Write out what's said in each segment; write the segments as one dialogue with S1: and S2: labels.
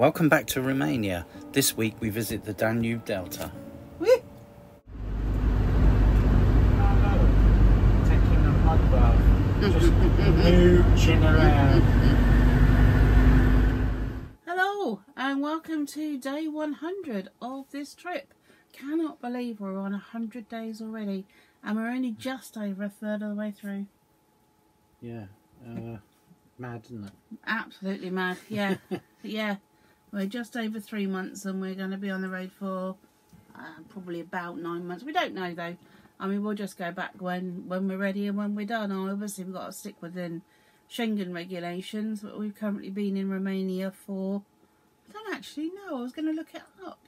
S1: Welcome back to Romania. This week we visit the Danube Delta.
S2: Taking a mud bath. Just mooching around.
S3: Hello, and welcome to day 100 of this trip. Cannot believe we're on 100 days already, and we're only just over a third of the way through.
S2: Yeah. Uh, mad, isn't it?
S3: Absolutely mad. Yeah, yeah. We're just over three months, and we're going to be on the road for uh, probably about nine months. We don't know though. I mean, we'll just go back when when we're ready and when we're done. Obviously, we've got to stick within Schengen regulations, but we've currently been in Romania for. I don't actually know. I was going to look it up.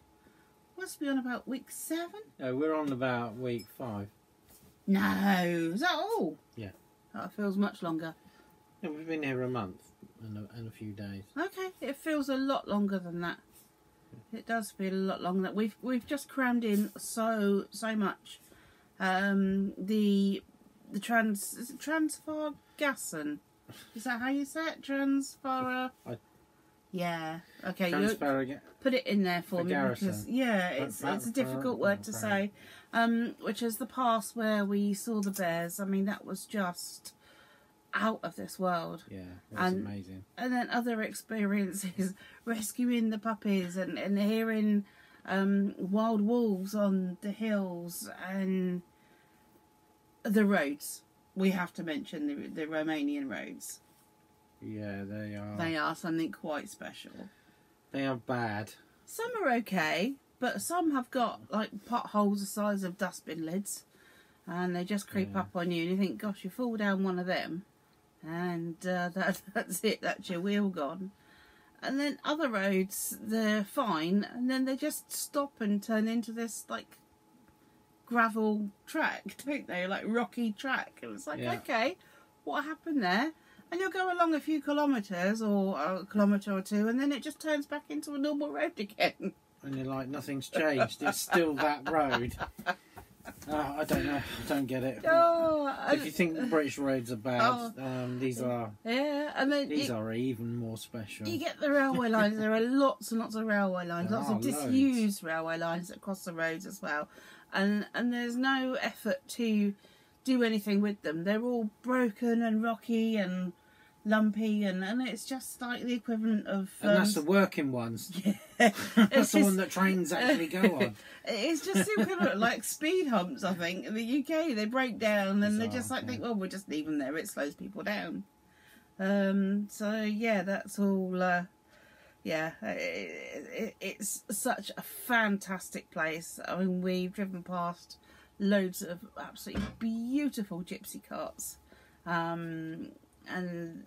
S3: Must be on about week seven.
S2: Uh, we're on about week five.
S3: No, is that all?
S2: Yeah.
S3: That feels much longer.
S2: Yeah, we've been here a month and a, and a few days.
S3: Okay, it feels a lot longer than that. It does feel a lot longer. That we've we've just crammed in so so much. Um, the the trans is it Transfargassen? Is that how you say it? Transfara.
S2: I-
S3: Yeah. Okay. You
S2: Transfer
S3: put it in there for me because yeah, it's
S2: Fra-
S3: it's a difficult word to say. Um, which is the pass where we saw the bears. I mean, that was just out of this world
S2: Yeah,
S3: And-
S2: amazing.
S3: and then other experiences rescuing the puppies and, and hearing um, wild wolves on the hills and the roads we have to mention the, the romanian roads
S2: Yeah, they are.
S3: they are something quite special
S2: They are bad.
S3: some are okay but some have got like potholes the size of dustbin lids and they just creep
S2: Yeah.
S3: up on you and you think gosh you fall down one of them and uh, that, that's it that's your wheel gone and then other roads they're fine and then they just stop and turn into this like gravel track don't they like rocky track and it's like
S2: Yeah.
S3: okay what happened there and you'll go along a few kilometres or a kilometre or two and then it just turns back into a normal road again
S2: And you're like, nothing's changed. it's still that road. Oh, I don't know. I don't get it.
S3: oh,
S2: If you think the British roads are bad,
S3: Oh.
S2: um, these are
S3: yeah and then
S2: these are even more special.
S3: you get the railway lines there are lots and lots of railway lines
S2: There
S3: lots of
S2: loads.
S3: disused railway lines that cross the roads as well and and there's no effort to do anything with them they're all broken and rocky and lumpy and and it's just like the equivalent of
S2: and
S3: um,
S2: that's the working ones.
S3: yeah.
S2: That's the
S3: It's-
S2: one that trains actually go on.
S3: It's just equivalent like speed humps. I think in the UK they break down and they just like
S2: yeah.
S3: think, well, we'll just leave them there. It slows people down. Um. So yeah, that's all. Uh, yeah, it, it, it's such a fantastic place. I mean, we've driven past loads of absolutely beautiful gypsy carts, um, and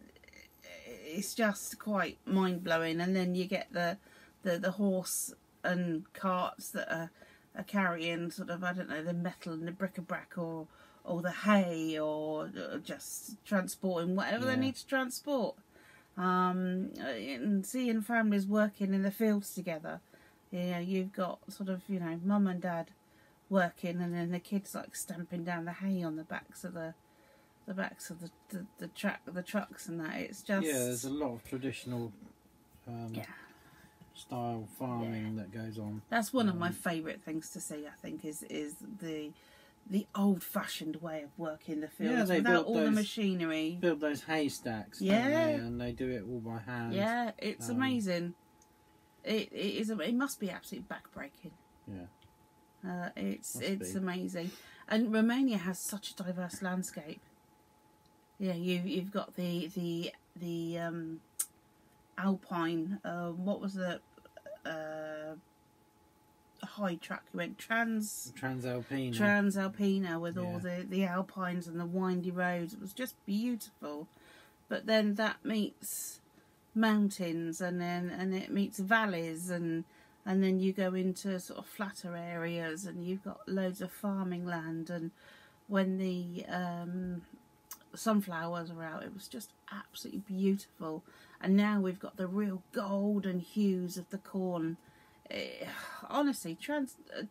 S3: it's just quite mind blowing. And then you get the the the horse and carts that are, are carrying sort of I don't know the metal and the bric-a-brac or or the hay or uh, just transporting whatever
S2: Yeah.
S3: they need to transport. Um, and seeing families working in the fields together. Yeah, you've got sort of you know mum and dad working, and then the kids like stamping down the hay on the backs of the the backs of the the, the track the trucks and that. It's just
S2: Yeah, there's a lot of traditional um,
S3: Yeah.
S2: Style farming that goes on.
S3: That's one of my
S2: Um,
S3: favourite things to see. I think is is the the old fashioned way of working the fields
S2: Yeah, they
S3: without all the
S2: those-
S3: machinery.
S2: Build those haystacks,
S3: Yeah.
S2: they? and they do it all by hand.
S3: Yeah, it's
S2: Um,
S3: amazing. It it is. It must be absolutely backbreaking.
S2: Yeah.
S3: Uh, it's
S2: Must
S3: it's
S2: be.
S3: amazing, and Romania has such a diverse landscape. Yeah, you you've got the the the um, alpine. Uh, what was the uh, high track you went trans
S2: Transalpina.
S3: Transalpina with all the, the alpines and the windy roads. It was just beautiful. But then that meets mountains and then and it meets valleys and and then you go into sort of flatter areas and you've got loads of farming land and when the um, sunflowers are out it was just absolutely beautiful and now we've got the real golden hues of the corn Eh, honestly trans uh,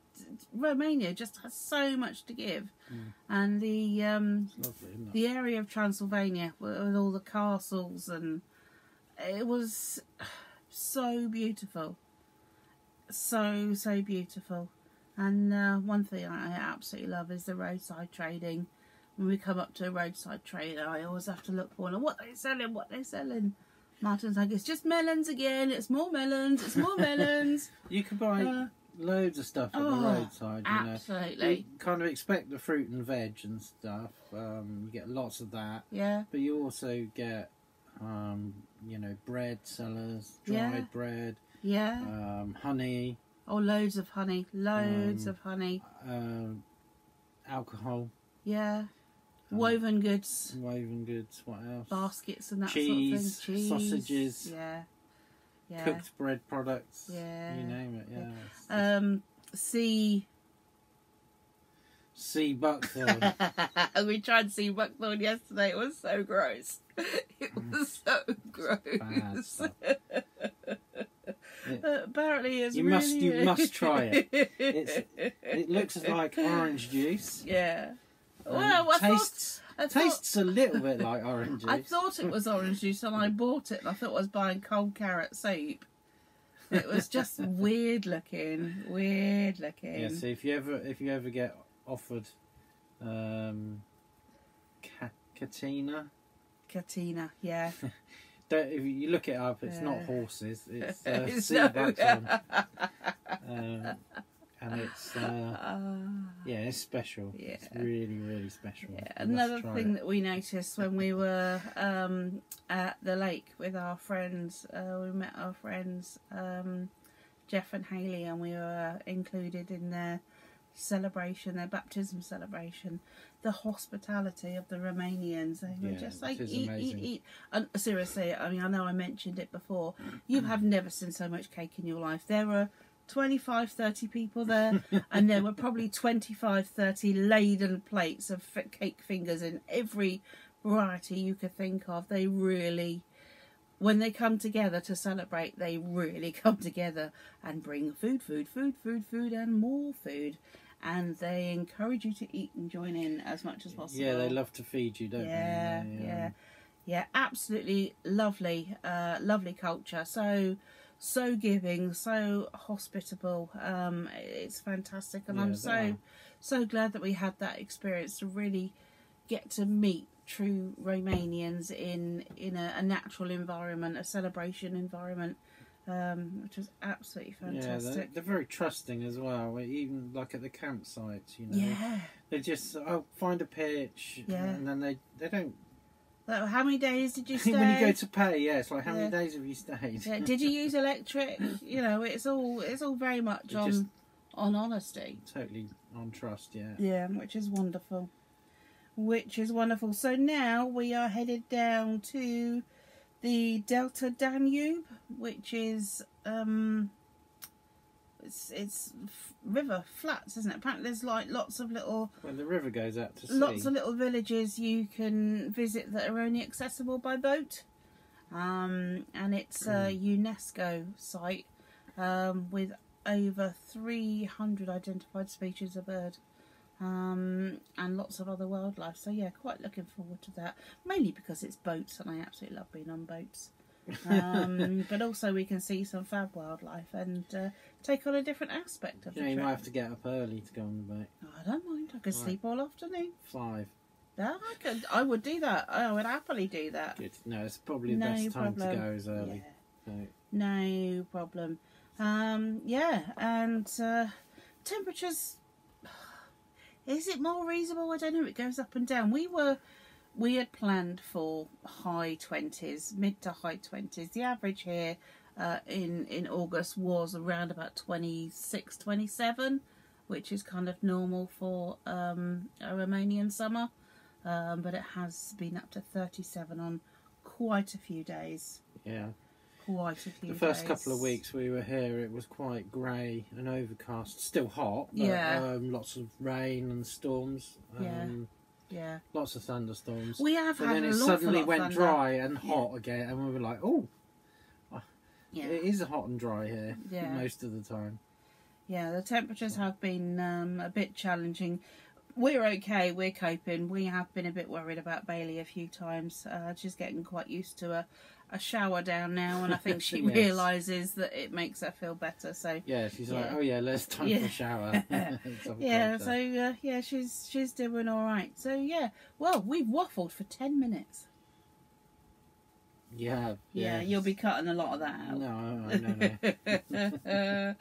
S3: romania just has so much to give
S2: Mm.
S3: and the um,
S2: lovely,
S3: the area of Transylvania with, with all the castles and it was so beautiful, so so beautiful. And uh, one thing I absolutely love is the roadside trading. When we come up to a roadside trader, I always have to look for. What they're selling? What they're selling? Martin's like, it's just melons again. It's more melons. It's more melons.
S2: You can buy
S3: Uh,
S2: loads of stuff on
S3: oh,
S2: the roadside. You know,
S3: absolutely.
S2: you kind of expect the fruit and veg and stuff. Um, you get lots of that,
S3: Yeah.
S2: but you also get, um, you know, bread sellers, dried
S3: Yeah.
S2: bread,
S3: Yeah.
S2: um, honey,
S3: Oh, loads of honey. Loads
S2: Um,
S3: of honey.
S2: um alcohol,
S3: Yeah.
S2: Um,
S3: Woven goods.
S2: woven goods. What else?
S3: Baskets and that
S2: Cheese,
S3: sort of thing. Cheese.
S2: sausages.
S3: Yeah. Yeah.
S2: Cooked bread products.
S3: Yeah.
S2: You name it. Yeah. Just
S3: Um, sea.
S2: sea buckthorn.
S3: we tried sea buckthorn yesterday. It was so gross. It was so
S2: Mm. bad
S3: gross. Uh, apparently, it's
S2: You
S3: really
S2: must- you must try it. It's-
S3: it
S2: it looks like orange juice.
S3: Yeah.
S2: And
S3: Well, I
S2: tastes
S3: thought, I thought
S2: a little bit like orange juice.
S3: I thought it was orange juice, and I bought it, and I thought I was buying cold carrot soup. It was just weird looking, weird looking.
S2: Yeah, so if you ever if you ever get offered um ca- Katina,
S3: Katina, yeah.
S2: don't if you look it up, it's not horses, it's uh,
S3: It's
S2: sea
S3: no-
S2: um, and it's uh,
S3: Ah.
S2: yeah, it's special. It's
S3: Yeah.
S2: really really special.
S3: Yeah, another thing
S2: it.
S3: that we noticed when we were um, at the lake with our friends, uh, we met our friends um, Jeff and Haley, and we were included in their celebration, their baptism celebration. The hospitality of the Romanians, they were
S2: Yeah,
S3: just like eat,
S2: amazing.
S3: eat, eat. And seriously, I mean, I know I mentioned it before. You have never seen so much cake in your life. There were 25, 30 people there, and there were probably 25, 30 laden plates of f- cake fingers in every variety you could think of. They really, when they come together to celebrate, they really come together and bring food, food, food, food, food, and more food. And they encourage you to eat and join in as much as possible.
S2: Yeah, they love to feed you, don't
S3: Yeah,
S2: they?
S3: Yeah,
S2: um,
S3: yeah. Absolutely lovely, uh, lovely culture. So, so giving, so hospitable. Um, it's fantastic, and
S2: Yeah,
S3: I'm so,
S2: are.
S3: so glad that we had that experience to really get to meet true Romanians in in a, a natural environment, a celebration environment, um, which was absolutely fantastic.
S2: Yeah, they're, they're very trusting as well. Even like at the campsites, you know,
S3: Yeah.
S2: they just oh find a pitch,
S3: Yeah.
S2: and then they they don't.
S3: Like, how many days did you stay?
S2: when you go to pay, yeah, it's like how
S3: Yeah.
S2: many days have you stayed?
S3: Yeah, did you use electric? You know, it's all it's all very much
S2: It
S3: on
S2: just-
S3: on honesty.
S2: Totally on trust, yeah.
S3: Yeah, which is wonderful. Which is wonderful. So now we are headed down to the Delta Danube, which is um it's it's river flats, isn't it? Apparently there's like lots of little
S2: When the river goes out to sea,
S3: lots of little villages you can visit that are only accessible by boat. Um, and it's a UNESCO site um, with over 300 identified species of bird um, and lots of other wildlife. So, yeah, quite looking forward to that. Mainly because it's boats and I absolutely love being on boats. um, but also we can see some fab wildlife and uh, take on a different aspect of
S2: you, know,
S3: the
S2: you might have to get up early to go on the boat.
S3: Oh, I don't mind. I could
S2: Right.
S3: sleep all afternoon.
S2: Five,
S3: Yeah, I could. I would do that. I would happily do that.
S2: good. No, it's probably the
S3: No
S2: best time to go is early.
S3: Yeah,
S2: So,
S3: no problem. Um, yeah, and uh, temperatures. Is it more reasonable? I don't know. It goes up and down. We were, we had planned for high twenties, mid to high twenties. The average here uh, in in August was around about 26, 27, which is kind of normal for um, a Romanian summer. Um, but it has been up to 37 on quite a few days.
S2: yeah.
S3: Quite a few
S2: The first
S3: days.
S2: couple of weeks we were here, it was quite grey and overcast. Still hot, but
S3: Yeah.
S2: um, lots of rain and storms.
S3: Yeah.
S2: Um,
S3: Yeah.
S2: Lots of thunderstorms.
S3: We have
S2: but
S3: had
S2: then it suddenly went
S3: thunder.
S2: dry and hot again, and we were like, "Oh,
S3: Yeah.
S2: it is hot and dry here
S3: Yeah.
S2: most of the time."
S3: Yeah, the temperatures have been um, a bit challenging. we're okay. We're coping. We have been a bit worried about Bailey a few times. Uh, she's getting quite used to a, a shower down now, and I think she
S2: Yes.
S3: realizes that it makes her feel better. So
S2: Yeah, she's like, oh yeah, let's time
S3: Yeah.
S2: for a shower. Let's have a
S3: yeah, so uh, yeah, she's she's doing all right. So yeah, well, we've waffled for ten minutes.
S2: Yeah,
S3: Yeah, you'll be cutting a lot of that out.
S2: No, no, no.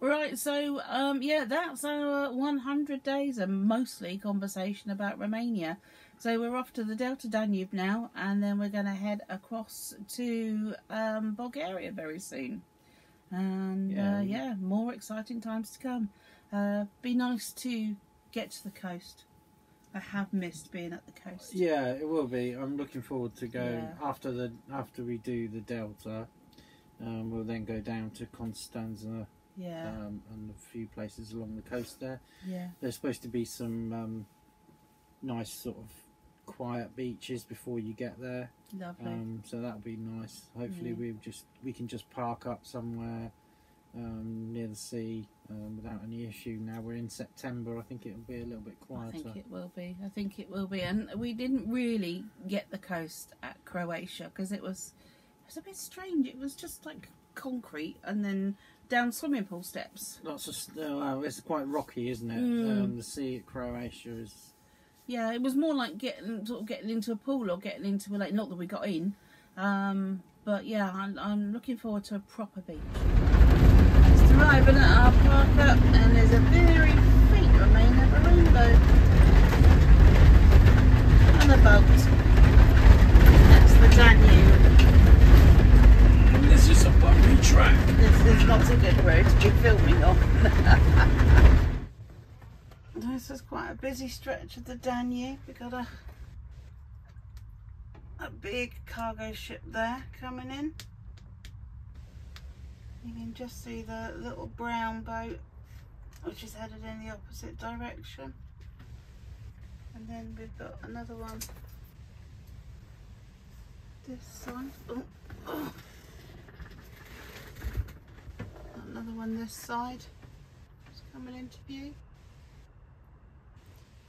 S3: right, so um, yeah, that's our 100 days and mostly conversation about Romania. So we're off to the Delta Danube now, and then we're going to head across to um, Bulgaria very soon. And
S2: Yeah.
S3: uh, yeah, more exciting times to come. Uh, be nice to get to the coast. I have missed being at the coast.
S2: Yeah, it will be. I'm looking forward to go
S3: Yeah.
S2: after the after we do the Delta. Um, we'll then go down to Constanza
S3: Yeah,
S2: um, and a few places along the coast there.
S3: yeah,
S2: There's supposed to be some um, nice sort of quiet beaches before you get there.
S3: lovely.
S2: Um, so that'll be nice. Hopefully
S3: Yeah.
S2: we just we can just park up somewhere um, near the sea um, without any issue. Now we're in September. I think it'll be a little bit quieter.
S3: I think it will be. I think it will be. And we didn't really get the coast at Croatia because it was it was a bit strange. It was just like concrete and then down swimming pool steps.
S2: Lots of uh, it's quite rocky, isn't it?
S3: Mm.
S2: Um, the sea at Croatia is.
S3: Yeah, it was more like getting sort of getting into a pool or getting into a lake. Not that we got in, um, but yeah, I'm, I'm looking forward to a proper beach. Arriving at our park up, and there's a very faint remain of a rainbow and a boat. That's the Danube.
S2: This is a bumpy track.
S3: This is not a good road to be filming on. this is quite a busy stretch of the Danube. We've got a a big cargo ship there coming in. You can just see the little brown boat which is headed in the opposite direction. And then we've got another one this side. Oh, oh. Another one this side. It's coming into view.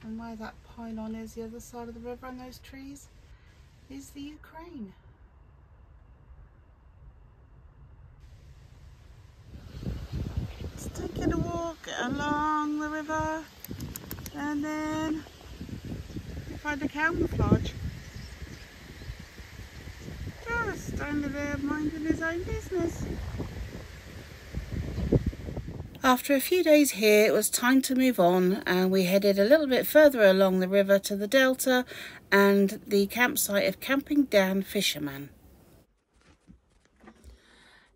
S3: And where that pylon is, the other side of the river and those trees, is the Ukraine. It's taking a walk along the river and then you find a camouflage. Just standing there minding his own business. After a few days here, it was time to move on, and we headed a little bit further along the river to the delta and the campsite of Camping Dan Fisherman.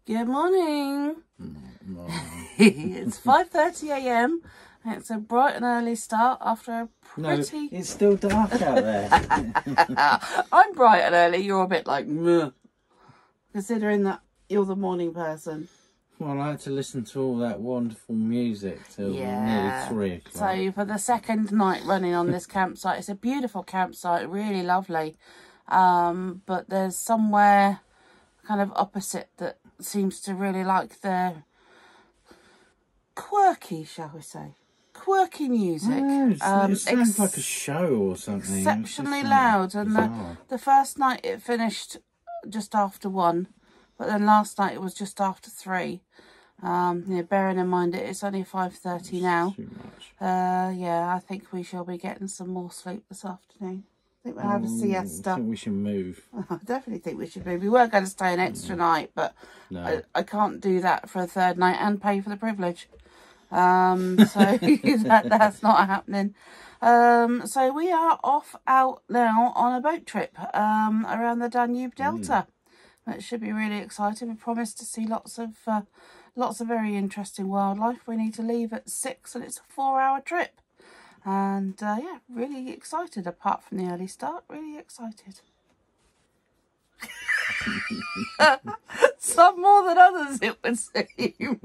S3: Good morning. it's 5:30 a.m. It's a bright and early start after a
S2: No,
S3: pretty.
S2: it's still dark out there.
S3: I'm bright and early. You're a bit like Meh. considering that you're the morning person.
S2: well, I had to listen to all that wonderful music till
S3: Yeah.
S2: nearly three o'clock.
S3: So for the second night running on this campsite, it's a beautiful campsite, really lovely. Um, but there's somewhere kind of opposite that seems to really like their quirky, shall we say, quirky music.
S2: No, it's-
S3: Um,
S2: it sounds like a show or something.
S3: Exceptionally
S2: like,
S3: loud, and the, the first night it finished just after one, but then last night it was just after three. Um, yeah, bearing in mind it, it's only five thirty now.
S2: Too much.
S3: Uh, yeah, I think we shall be getting some more sleep this afternoon. I think we'll have a
S2: Mm, I think we should move.
S3: I definitely think we should move. We were going to stay an extra night, but
S2: No.
S3: I, I can't do that for a third night and pay for the privilege. Um, so that, that's not happening. Um, so we are off out now on a boat trip um, around the Danube Delta. It should be really exciting. We promised to see lots of uh, lots of very interesting wildlife. We need to leave at six, and it's a four-hour trip. And uh, yeah, really excited. Apart from the early start, really excited. Some more than others, it would seem.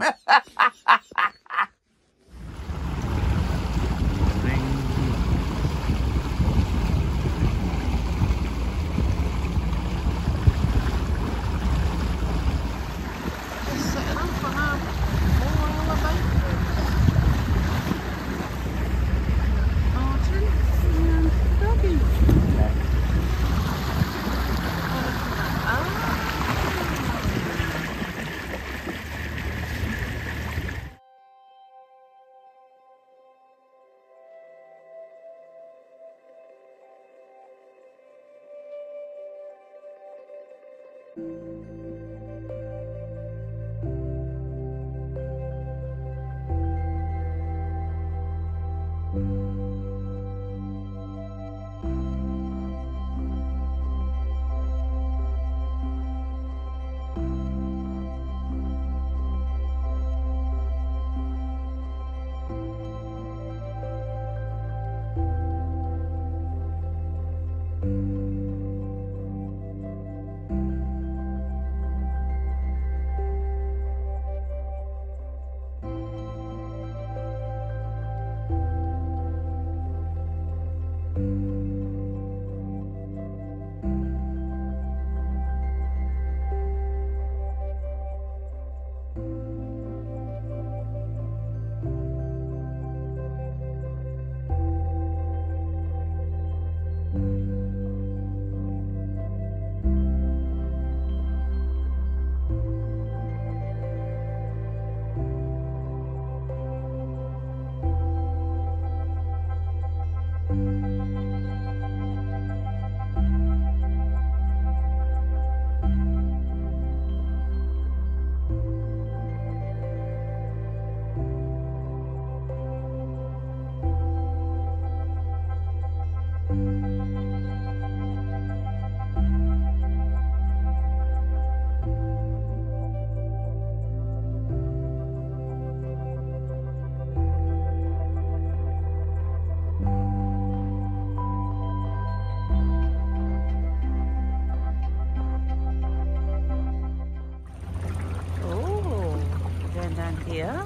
S3: Here.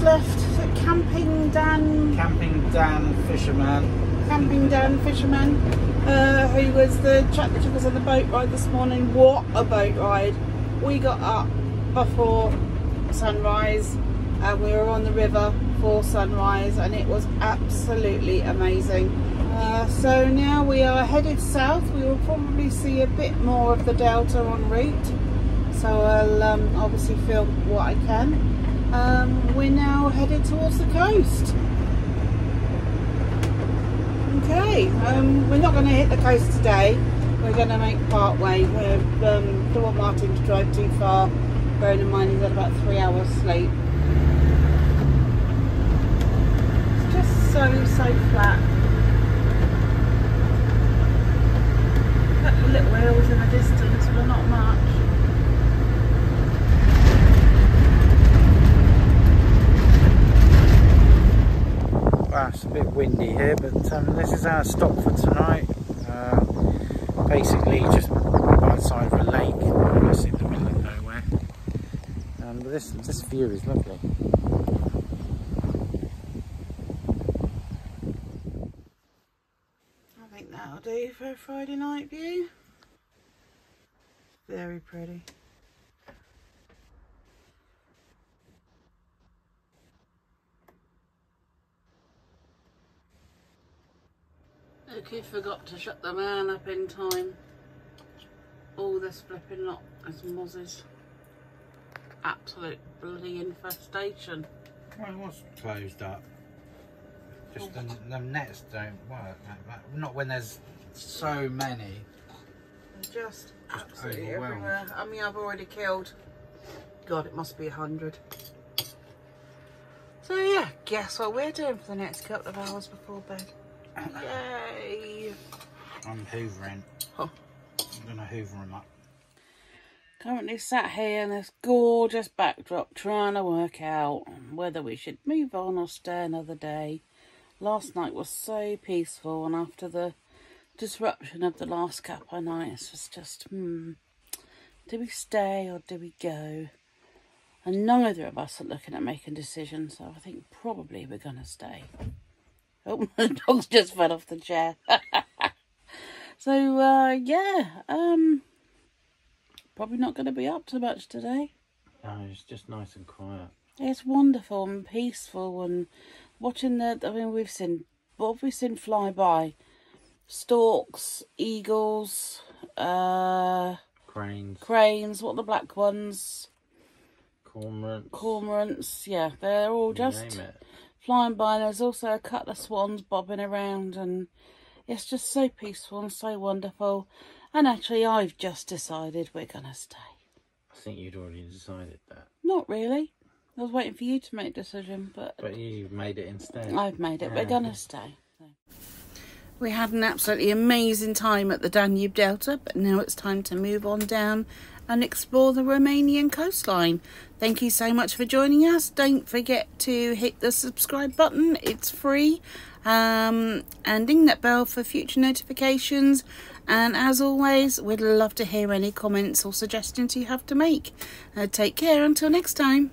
S3: Then we just left Camping Dan,
S2: Camping Dan Fisherman.
S3: Camping Dan Fisherman, uh, who was the chap that took us on the boat ride this morning. What a boat ride! We got up before sunrise and we were on the river for sunrise and it was absolutely amazing. Uh, so now we are headed south. We will probably see a bit more of the delta en route. So I'll um, obviously film what I can. Um, we're now headed towards the coast. Okay, um, we're not going to hit the coast today. We're going to make part way. We um, don't want Martin to drive too far. Bearing in mind he's had about three hours sleep. It's just so, so flat. Little hills in the distance, but not much.
S2: Well, it's a bit windy here, but um, this is our stop for tonight. Uh, basically, just by the side of a lake, almost in the middle of nowhere. Um, but this this view is lovely.
S3: I think that'll do for a Friday night view. Very pretty. Kid forgot to shut the man up in time. All this flipping lot is mozzies. Absolute bloody infestation.
S2: Well, it was closed up. Just oh. the, the nets don't work. like that. Not when there's so many.
S3: They're just absolutely everywhere. I mean, I've already killed. God, it must be a hundred. So yeah, guess what we're doing for the next couple of hours before bed? Yay!
S2: I'm hoovering.
S3: Huh.
S2: I'm gonna hoover them up.
S3: Currently sat here in this gorgeous backdrop trying to work out whether we should move on or stay another day. Last night was so peaceful and after the disruption of the last couple of nights was just, hmm, do we stay or do we go? And neither of us are looking at making decisions, so I think probably we're going to stay. Oh, the dog's just fell off the chair. so, uh, yeah, um, probably not going to be up to much today.
S2: No, it's just nice and quiet.
S3: It's wonderful and peaceful and watching the, I mean, we've seen, what have we seen fly by? Storks, eagles, uh,
S2: Cranes,
S3: cranes, what are the black ones?
S2: cormorants,
S3: Cormorants, yeah, they're all just. Flying by. There's also a couple of swans bobbing around and it's just so peaceful and so wonderful. And actually, I've just decided we're going to stay.
S2: I think you'd already decided that.
S3: Not really. I was waiting for you to make a decision, but...
S2: But you made it instead.
S3: I've made it.
S2: Yeah.
S3: We're ah, going to stay. We had an absolutely amazing time at the Danube Delta, but now it's time to move on down and explore the Romanian coastline. Thank you so much for joining us. Don't forget to hit the subscribe button, it's free. Um, and ding that bell for future notifications. And as always, we'd love to hear any comments or suggestions you have to make. Uh, take care until next time.